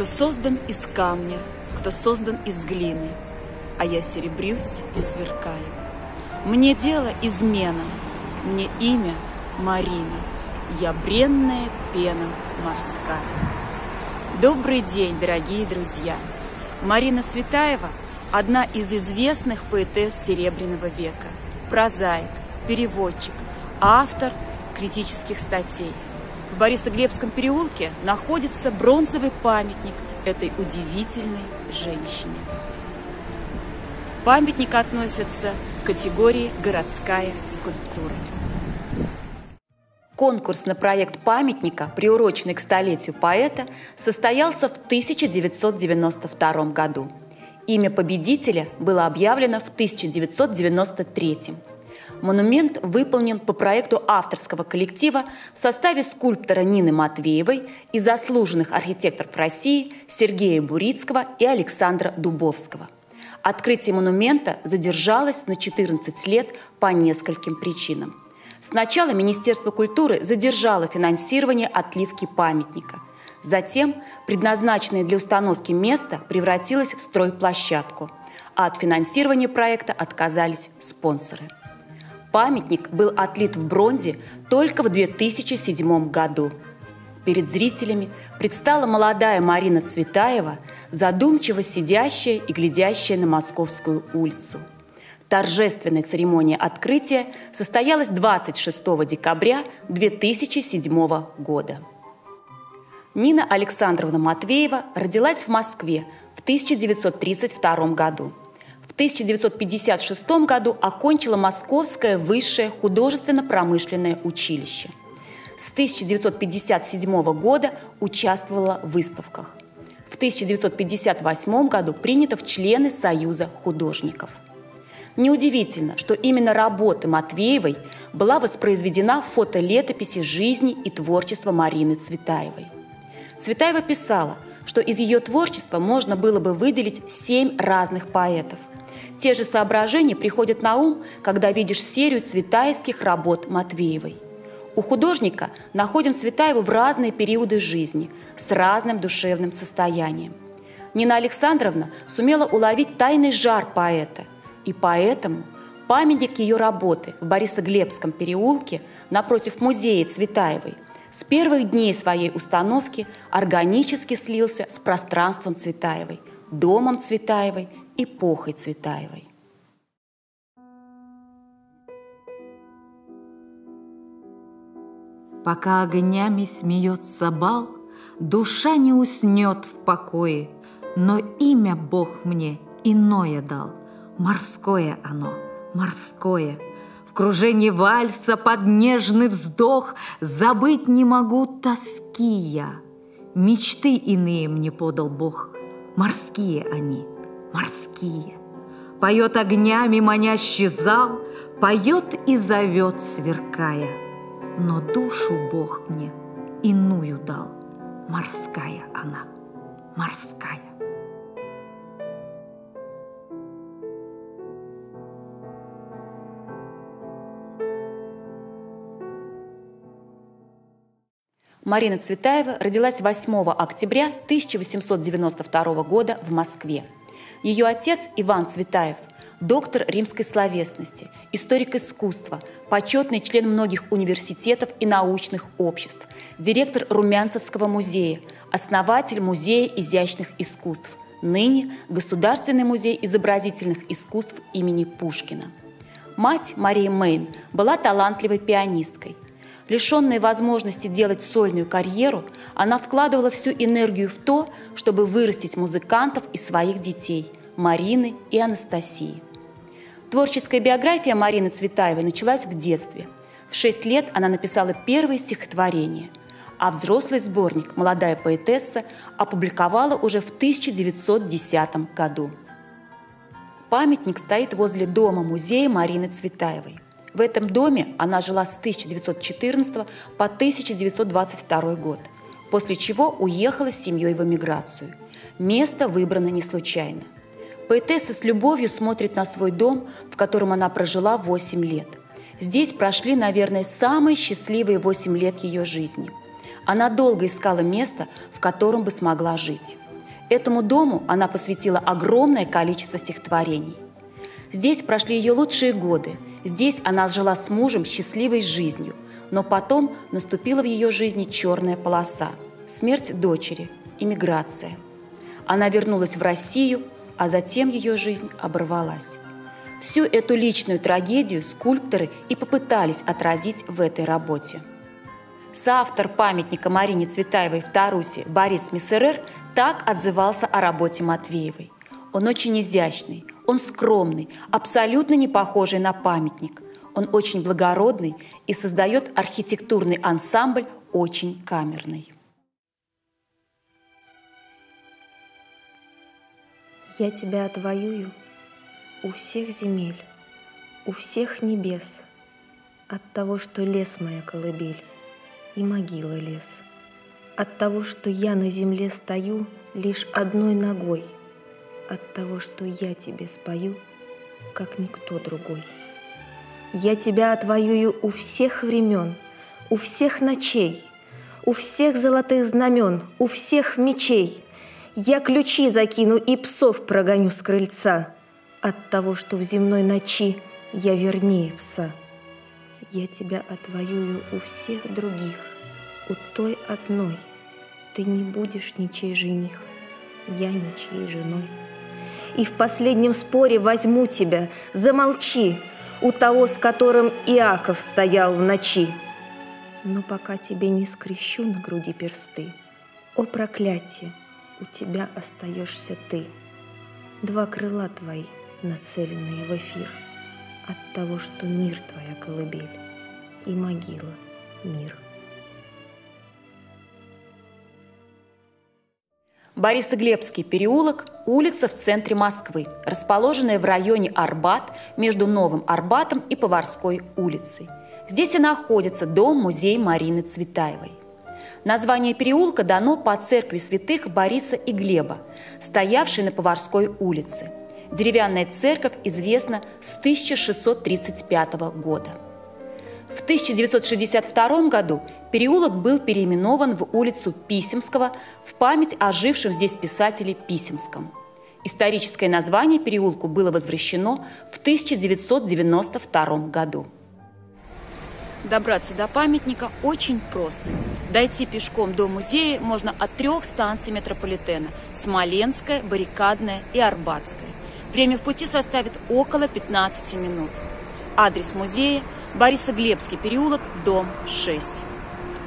Кто создан из камня, кто создан из глины, А я серебрюсь и сверкаю. Мне дело измена, мне имя Марина, Я бренная пена морская. Добрый день, дорогие друзья! Марина Цветаева – одна из известных поэтесс Серебряного века, прозаик, переводчик, автор критических статей. Борисоглебском переулке находится бронзовый памятник этой удивительной женщине. Памятник относится к категории «городская скульптура». Конкурс на проект памятника, приуроченный к столетию поэта, состоялся в 1992 году. Имя победителя было объявлено в 1993. Монумент выполнен по проекту авторского коллектива в составе скульптора Нины Матвеевой и заслуженных архитекторов России Сергея Бурицкого и Александра Дубовского. Открытие монумента задержалось на 14 лет по нескольким причинам – Сначала Министерство культуры задержало финансирование отливки памятника. Затем предназначенное для установки место превратилось в стройплощадку, а от финансирования проекта отказались спонсоры. Памятник был отлит в бронзе только в 2007 году. Перед зрителями предстала молодая Марина Цветаева, задумчиво сидящая и глядящая на Московскую улицу – Торжественная церемония открытия состоялась 26 декабря 2007 года. Нина Александровна Матвеева родилась в Москве в 1932 году. В 1956 году окончила Московское высшее художественно-промышленное училище. С 1957 года участвовала в выставках. В 1958 году принята в члены Союза художников – Неудивительно, что именно работа Матвеевой была воспроизведена в фотолетописи жизни и творчества Марины Цветаевой. Цветаева писала, что из ее творчества можно было бы выделить семь разных поэтов. Те же соображения приходят на ум, когда видишь серию цветаевских работ Матвеевой. У художника находим Цветаеву в разные периоды жизни, с разным душевным состоянием. Нина Александровна сумела уловить тайный жар поэта – и поэтому памятник ее работы в Борисоглебском переулке напротив музея Цветаевой с первых дней своей установки органически слился с пространством Цветаевой, домом Цветаевой, эпохой Цветаевой. Пока огнями смеется бал, Душа не уснет в покое, Но имя Бог мне иное дал. Морское оно, морское. В кружении вальса под нежный вздох Забыть не могу тоски я. Мечты иные мне подал Бог. Морские они, морские. Поет огнями манящий зал, Поет и зовет, сверкая. Но душу Бог мне иную дал. Морская она, морская. Марина Цветаева родилась 8 октября 1892 года в Москве. Ее отец Иван Цветаев – доктор римской словесности, историк искусства, почетный член многих университетов и научных обществ, директор Румянцевского музея, основатель Музея изящных искусств, ныне Государственный музей изобразительных искусств имени Пушкина. Мать Мария Мейн была талантливой пианисткой – Лишенная возможности делать сольную карьеру, она вкладывала всю энергию в то, чтобы вырастить музыкантов из своих детей – Марины и Анастасии. Творческая биография Марины Цветаевой началась в детстве. В шесть лет она написала первое стихотворение, а взрослый сборник «Молодая поэтесса» опубликовала уже в 1910 году. Памятник стоит возле дома-музея Марины Цветаевой – в этом доме она жила с 1914 по 1922 год, после чего уехала с семьей в эмиграцию. Место выбрано не случайно. Поэтесса с любовью смотрит на свой дом, в котором она прожила 8 лет. Здесь прошли, наверное, самые счастливые 8 лет ее жизни. Она долго искала место, в котором бы смогла жить. Этому дому она посвятила огромное количество стихотворений. Здесь прошли ее лучшие годы. Здесь она жила с мужем счастливой жизнью. Но потом наступила в ее жизни черная полоса – смерть дочери, иммиграция. Она вернулась в Россию, а затем ее жизнь оборвалась. Всю эту личную трагедию скульпторы и попытались отразить в этой работе. Соавтор памятника Марине Цветаевой в Тарусе Борис Миссерер так отзывался о работе Матвеевой. Он очень изящный, он скромный, абсолютно не похожий на памятник. Он очень благородный и создает архитектурный ансамбль очень камерный. Я тебя отвоюю у всех земель, у всех небес, от того, что лес моя колыбель и могила лес, от того, что я на земле стою лишь одной ногой — от того, что я тебе спою, как никто другой. Я тебя отвоюю у всех времен, у всех ночей, у всех золотых знамен, у всех мечей. Я ключи закину и псов прогоню с крыльца от того, что в земной ночи я вернее пса. Я тебя отвоюю у всех других, у той одной. Ты не будешь ничей жених, я ничьей женой и в последнем споре возьму тебя, замолчи, у того, с которым Иаков стоял в ночи. Но пока тебе не скрещу на груди персты, о проклятие, у тебя остаешься ты. Два крыла твои, нацеленные в эфир, от того, что мир твоя колыбель и могила мир. Борисоглебский переулок – улица в центре Москвы, расположенная в районе Арбат между Новым Арбатом и Поварской улицей. Здесь и находится дом-музей Марины Цветаевой. Название переулка дано по церкви святых Бориса и Глеба, стоявшей на Поварской улице. Деревянная церковь известна с 1635 года. В 1962 году переулок был переименован в улицу Писемского в память о жившем здесь писателе Писемском. Историческое название переулку было возвращено в 1992 году. Добраться до памятника очень просто. Дойти пешком до музея можно от трех станций метрополитена – Смоленская, Баррикадная и Арбатская. Время в пути составит около 15 минут. Адрес музея – Борисоглебский переулок, дом 6.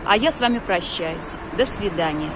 А я с вами прощаюсь. До свидания.